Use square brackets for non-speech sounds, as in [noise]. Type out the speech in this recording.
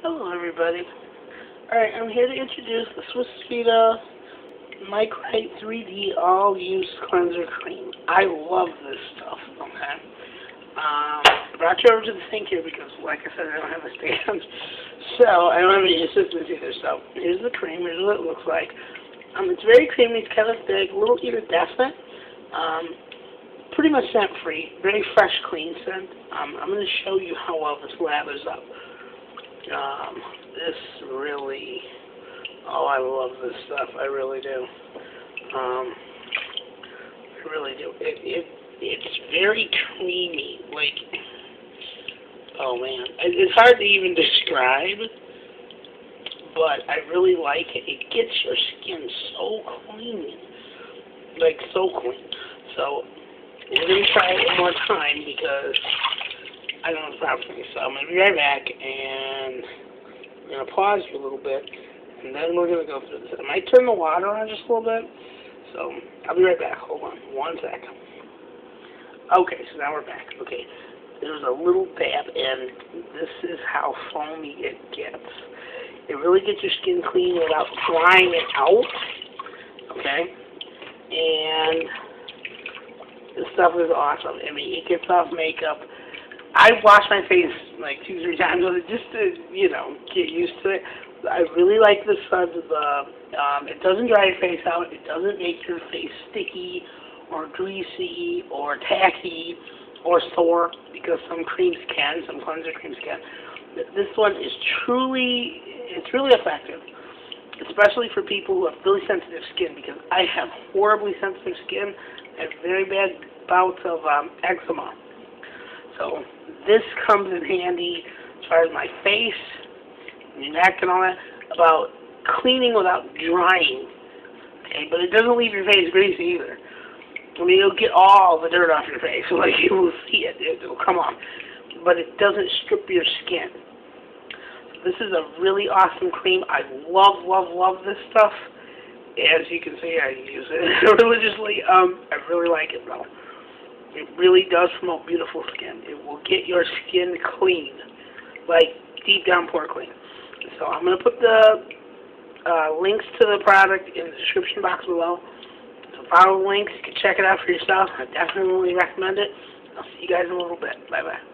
Hello everybody. Alright, I'm here to introduce the Swiss Vita Micrite 3D All Use Cleanser Cream. I love this stuff, okay? Um, brought you over to the sink here because, like I said, I don't have a stand. [laughs] So, I don't have any assistance either. So, here's the cream. Here's what it looks like. Um, it's very creamy. It's kind of thick. A little iridescent. Um, pretty much scent-free. Very fresh, clean scent. Um, I'm going to show you how well this lathers up. Um, this really, oh, I love this stuff. I really do. Um, I really do. It, it, it's very creamy. Like, oh man, it's hard to even [laughs] describe. But I really like it. It gets your skin so clean, like so clean. So we're gonna try it one more time because I don't it's me. So I'm going to be right back, and I'm going to pause you a little bit, and then we're going to go through this. I might turn the water on just a little bit, so I'll be right back. Hold on one sec. Okay, so now we're back. Okay, there's a little dab, and this is how foamy it gets. It really gets your skin clean without drying it out, okay? And this stuff is awesome. I mean, it gets off makeup I wash my face like two, three times with it just to, you know, get used to it. I really like the suds the, um, it doesn't dry your face out, it doesn't make your face sticky or greasy or tacky or sore because some creams can, some cleanser creams can. This one is truly, it's really effective, especially for people who have really sensitive skin because I have horribly sensitive skin. I have very bad bouts of um, eczema. So this comes in handy as far as my face, and neck and all that, about cleaning without drying. Okay, but it doesn't leave your face greasy either. I mean, it'll get all the dirt off your face, [laughs] like you will see it. It'll come off. But it doesn't strip your skin. This is a really awesome cream. I love, love, love this stuff. As you can see, I use it [laughs] religiously. Um, I really like it, though. It really does promote beautiful skin. It will get your skin clean, like deep down pore clean. So I'm going to put the uh, links to the product in the description box below. So follow the links. You can check it out for yourself. I definitely recommend it. I'll see you guys in a little bit. Bye-bye.